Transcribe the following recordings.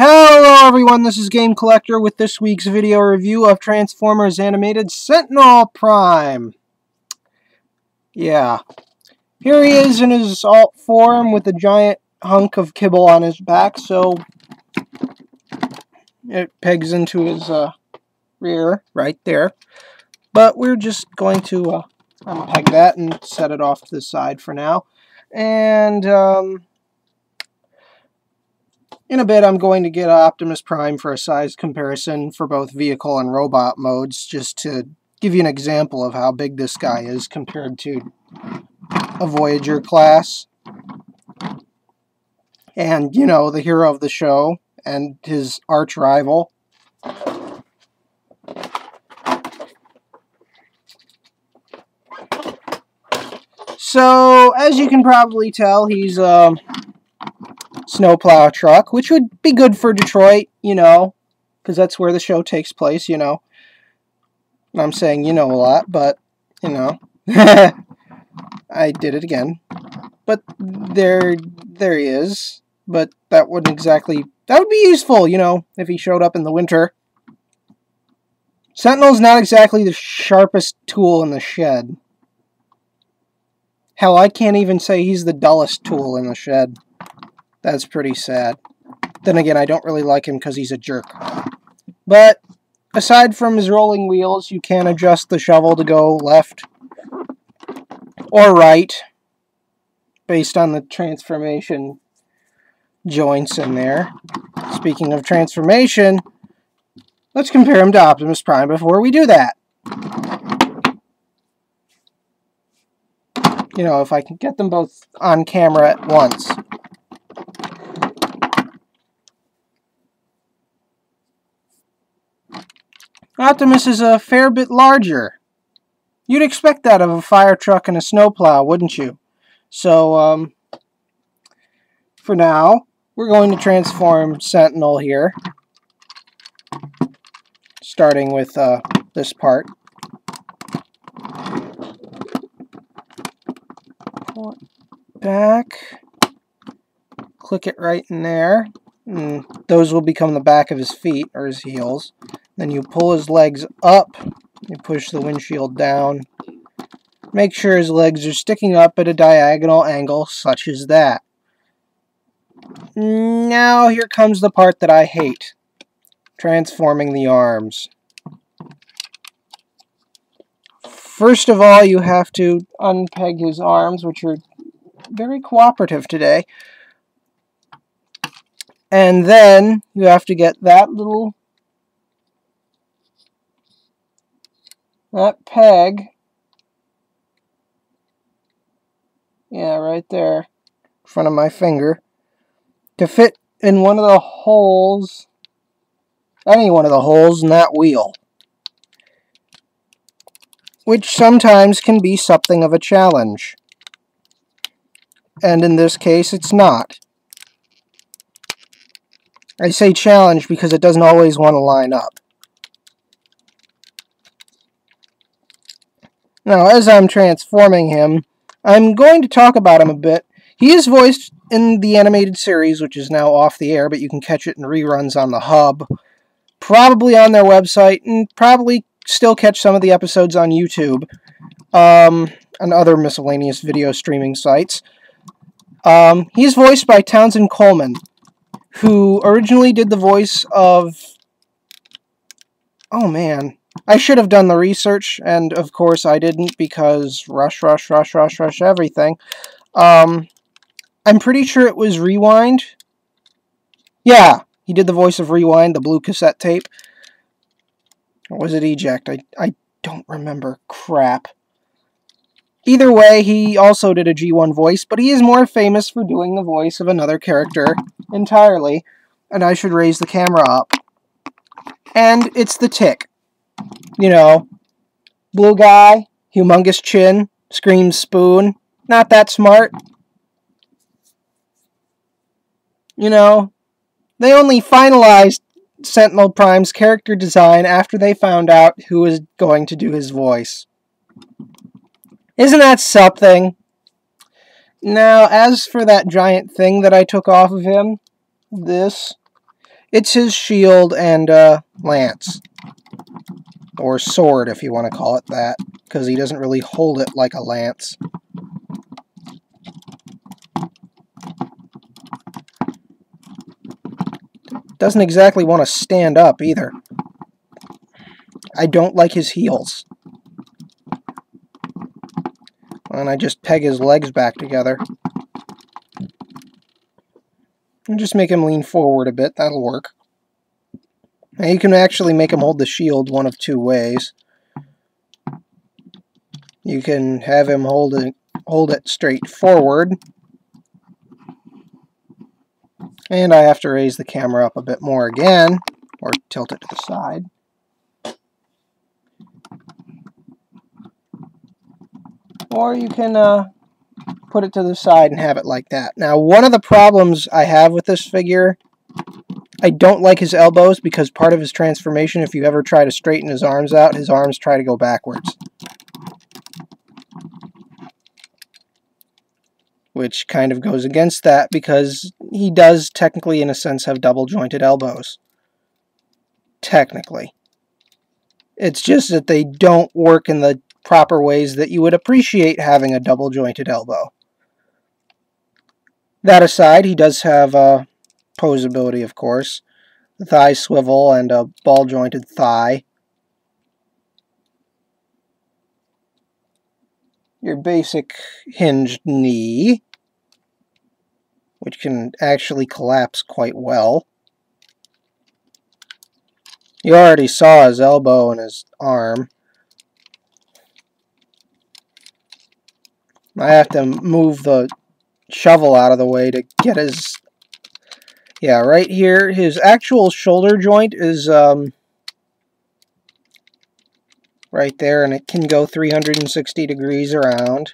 Hello everyone, this is Game Collector with this week's video review of Transformers Animated Sentinel Prime. Yeah. Here he is in his alt form with a giant hunk of kibble on his back, so it pegs into his uh, rear right there. But we're just going to uh, unpeg that and set it off to the side for now. And, um, in a bit, I'm going to get Optimus Prime for a size comparison for both vehicle and robot modes, just to give you an example of how big this guy is compared to a Voyager class. And, you know, the hero of the show and his arch rival. So, as you can probably tell, he's, um, snowplow truck, which would be good for Detroit, you know, because that's where the show takes place, you know. I'm saying you know a lot, but, you know. I did it again. But there, there he is. But that wouldn't exactly... That would be useful, you know, if he showed up in the winter. Sentinel's not exactly the sharpest tool in the shed. Hell, I can't even say he's the dullest tool in the shed. That's pretty sad. Then again, I don't really like him because he's a jerk. But aside from his rolling wheels, you can adjust the shovel to go left or right based on the transformation joints in there. Speaking of transformation, let's compare him to Optimus Prime before we do that. You know, if I can get them both on camera at once. Optimus is a fair bit larger. You'd expect that of a fire truck and a snowplow, wouldn't you? So, um, for now, we're going to transform Sentinel here. Starting with uh, this part. Pull it back. Click it right in there. And those will become the back of his feet, or his heels. Then you pull his legs up, you push the windshield down. Make sure his legs are sticking up at a diagonal angle, such as that. Now here comes the part that I hate. Transforming the arms. First of all, you have to unpeg his arms, which are very cooperative today. And then you have to get that little that peg, yeah, right there, in front of my finger, to fit in one of the holes, any one of the holes in that wheel. Which sometimes can be something of a challenge. And in this case, it's not. I say challenge because it doesn't always want to line up. Now, as I'm transforming him, I'm going to talk about him a bit. He is voiced in the animated series, which is now off the air, but you can catch it in reruns on the Hub, probably on their website, and probably still catch some of the episodes on YouTube um, and other miscellaneous video streaming sites. Um, he's voiced by Townsend Coleman, who originally did the voice of... Oh, man. I should have done the research, and of course I didn't because rush, rush, rush, rush, rush, everything. Um, I'm pretty sure it was Rewind. Yeah, he did the voice of Rewind, the blue cassette tape. Or was it Eject? I, I don't remember. Crap. Either way, he also did a G1 voice, but he is more famous for doing the voice of another character entirely. And I should raise the camera up. And it's the Tick you know, blue guy, humongous chin, screams spoon, not that smart. You know, they only finalized Sentinel Prime's character design after they found out who was going to do his voice. Isn't that something? Now, as for that giant thing that I took off of him, this, It's his shield and uh, lance. Or sword, if you want to call it that. Because he doesn't really hold it like a lance. Doesn't exactly want to stand up either. I don't like his heels. And I just peg his legs back together. And just make him lean forward a bit. That'll work. Now you can actually make him hold the shield one of two ways. You can have him hold it, hold it straight forward. And I have to raise the camera up a bit more again, or tilt it to the side. Or you can uh, put it to the side and have it like that. Now, one of the problems I have with this figure, I don't like his elbows because part of his transformation, if you ever try to straighten his arms out, his arms try to go backwards. Which kind of goes against that because he does technically, in a sense, have double jointed elbows. Technically. It's just that they don't work in the proper ways that you would appreciate having a double jointed elbow. That aside, he does have uh, posability, of course. The thigh swivel and a ball jointed thigh. Your basic hinged knee, which can actually collapse quite well. You already saw his elbow and his arm. I have to move the shovel out of the way to get his... Yeah, right here, his actual shoulder joint is um, right there, and it can go 360 degrees around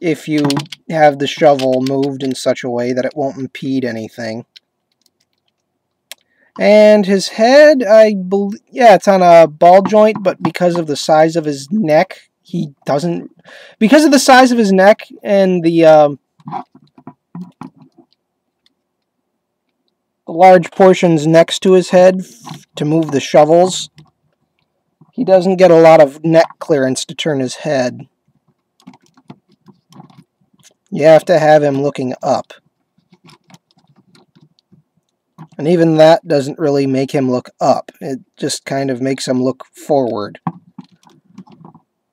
if you have the shovel moved in such a way that it won't impede anything. And his head, I believe, yeah, it's on a ball joint, but because of the size of his neck, he doesn't because of the size of his neck and the um, large portions next to his head to move the shovels. He doesn't get a lot of neck clearance to turn his head. You have to have him looking up. And even that doesn't really make him look up. It just kind of makes him look forward.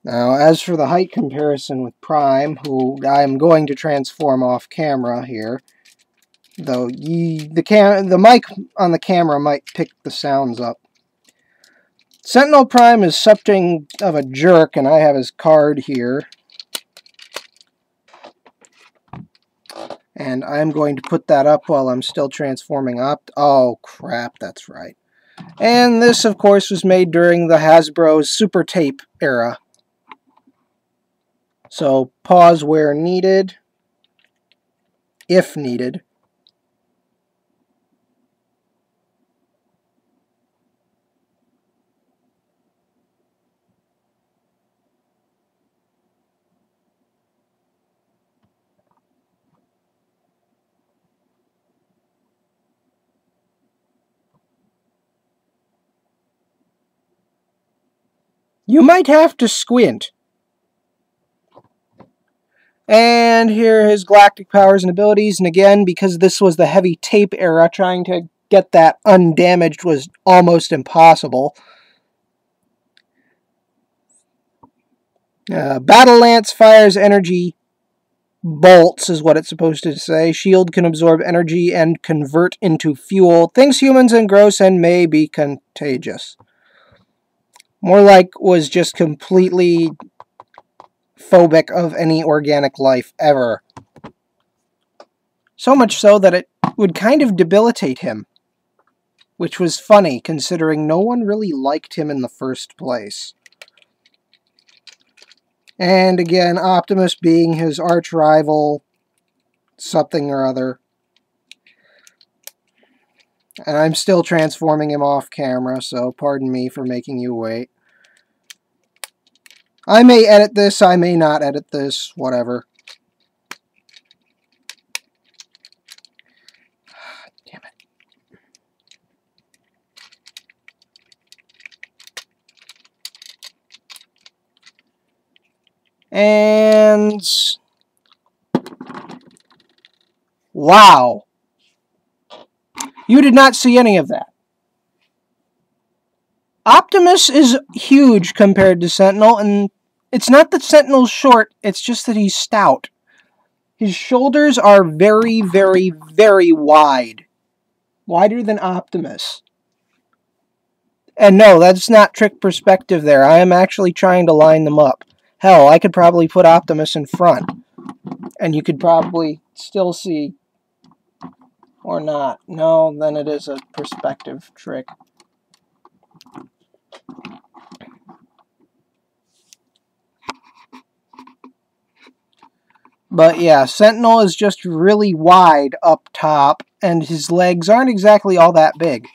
Now, as for the height comparison with Prime, who I'm going to transform off camera here, though the, cam the mic on the camera might pick the sounds up. Sentinel Prime is something of a jerk, and I have his card here. And I'm going to put that up while I'm still transforming up. Oh, crap, that's right. And this, of course, was made during the Hasbro's Super Tape era. So pause where needed, if needed. You might have to squint. And here are his galactic powers and abilities. And again, because this was the heavy tape era, trying to get that undamaged was almost impossible. Uh, Battle Lance fires energy bolts, is what it's supposed to say. Shield can absorb energy and convert into fuel. Thinks humans and gross and may be contagious. More like was just completely phobic of any organic life ever. So much so that it would kind of debilitate him. Which was funny, considering no one really liked him in the first place. And again, Optimus being his arch rival, something or other. And I'm still transforming him off camera, so pardon me for making you wait. I may edit this, I may not edit this, whatever. Damn it. And... Wow. You did not see any of that. Optimus is huge compared to Sentinel, and it's not that Sentinel's short, it's just that he's stout. His shoulders are very, very, very wide. Wider than Optimus. And no, that's not trick perspective there. I am actually trying to line them up. Hell, I could probably put Optimus in front. And you could probably still see... Or not. No, then it is a perspective trick. But yeah, Sentinel is just really wide up top, and his legs aren't exactly all that big.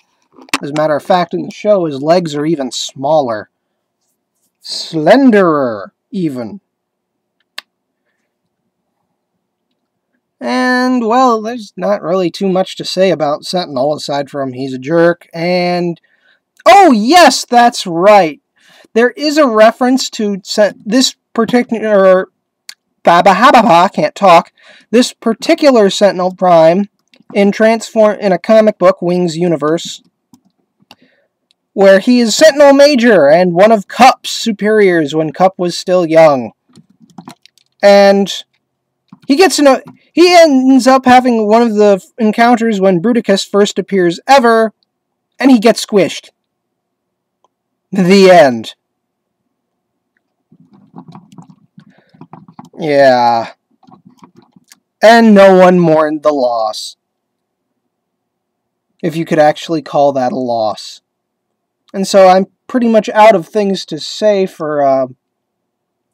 As a matter of fact, in the show, his legs are even smaller. Slenderer, even. And, well, there's not really too much to say about Sentinel, aside from he's a jerk, and... Oh, yes, that's right! There is a reference to this particular Baba Hababa can't talk. This particular Sentinel Prime in transform in a comic book, Wings Universe, where he is Sentinel Major and one of Kup's superiors when Cup was still young. And he gets in a he ends up having one of the encounters when Bruticus first appears ever, and he gets squished. The end. Yeah. And no one mourned the loss. If you could actually call that a loss. And so I'm pretty much out of things to say for uh,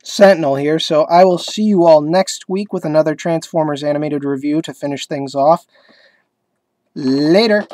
Sentinel here, so I will see you all next week with another Transformers animated review to finish things off. Later.